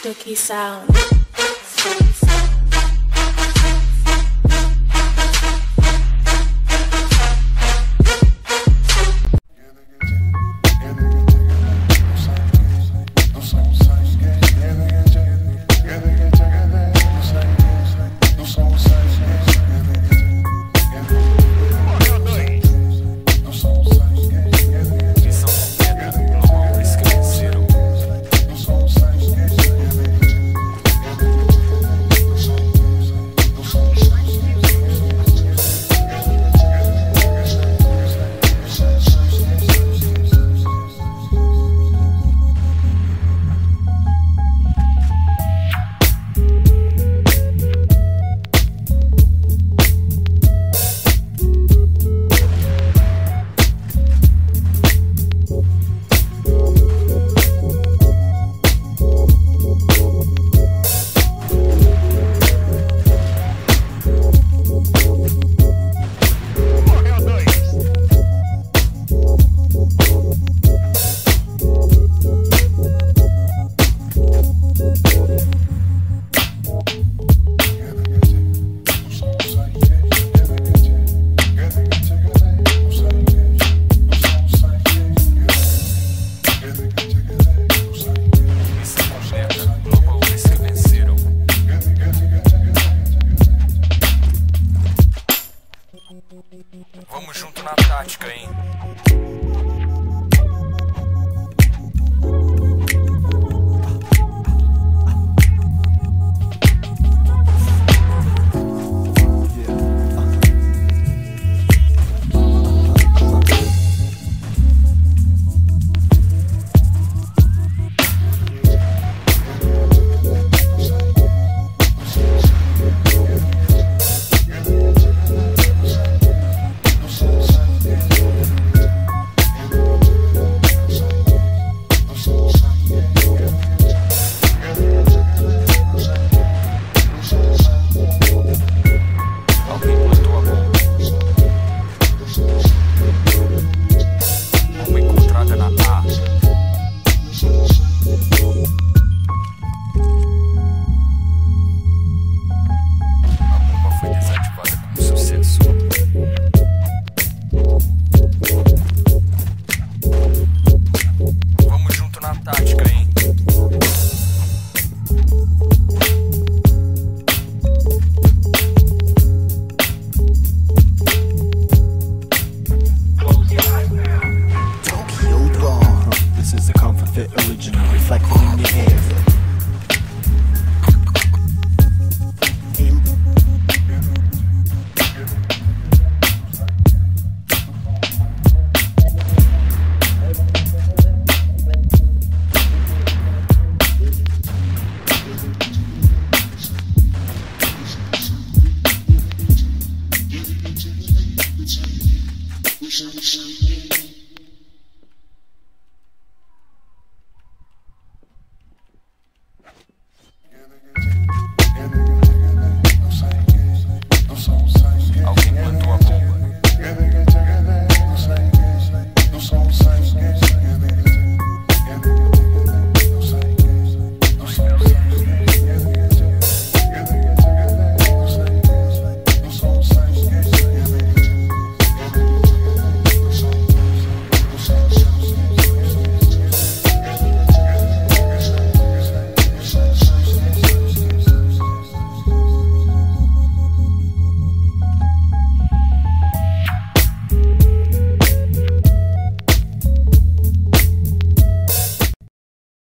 Stooky Sound. touchscreen.